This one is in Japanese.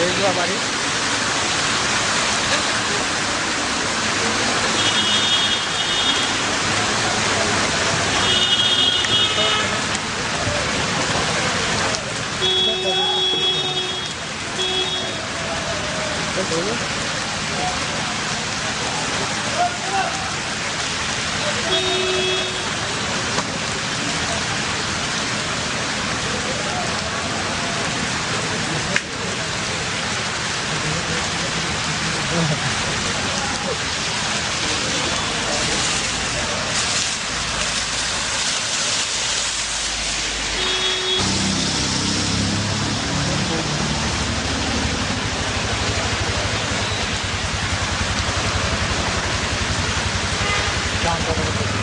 Vem do gabarito. Thank tá né? you. ちゃん。と戻って